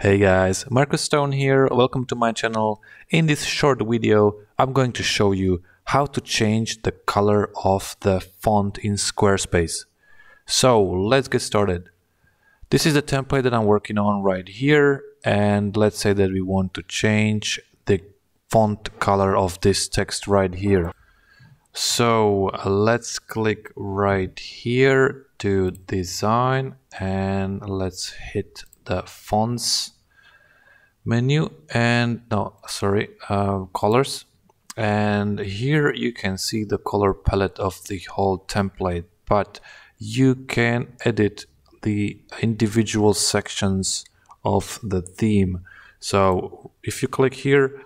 Hey guys, Marcus Stone here, welcome to my channel. In this short video, I'm going to show you how to change the color of the font in Squarespace. So let's get started. This is the template that I'm working on right here and let's say that we want to change the font color of this text right here. So let's click right here to design and let's hit the fonts menu and no sorry uh, colors. And here you can see the color palette of the whole template but you can edit the individual sections of the theme. So if you click here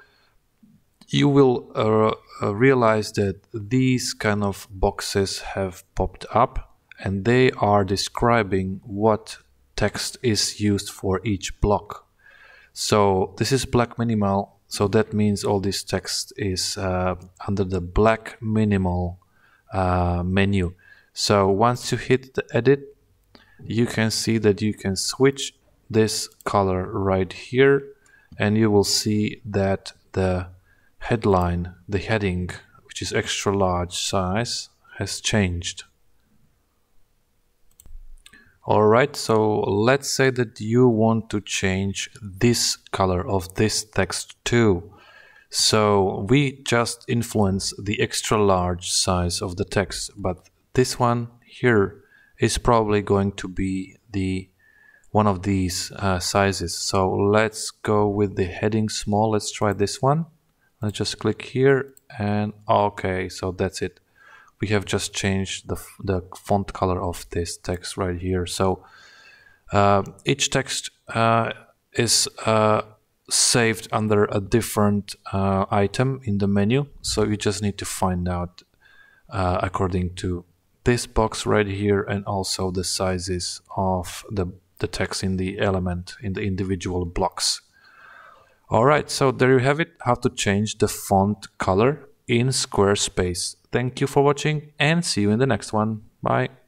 you will uh, uh, realize that these kind of boxes have popped up and they are describing what text is used for each block. So this is black minimal. So that means all this text is uh, under the black minimal uh, menu. So once you hit the edit, you can see that you can switch this color right here and you will see that the headline, the heading, which is extra large size, has changed. Alright, so let's say that you want to change this color of this text too. So we just influence the extra large size of the text, but this one here is probably going to be the one of these uh, sizes. So let's go with the heading small. Let's try this one. Let's just click here and okay, so that's it we have just changed the, the font color of this text right here. So uh, each text uh, is uh, saved under a different uh, item in the menu. So you just need to find out uh, according to this box right here and also the sizes of the, the text in the element in the individual blocks. Alright, so there you have it, how to change the font color in Squarespace. Thank you for watching and see you in the next one. Bye.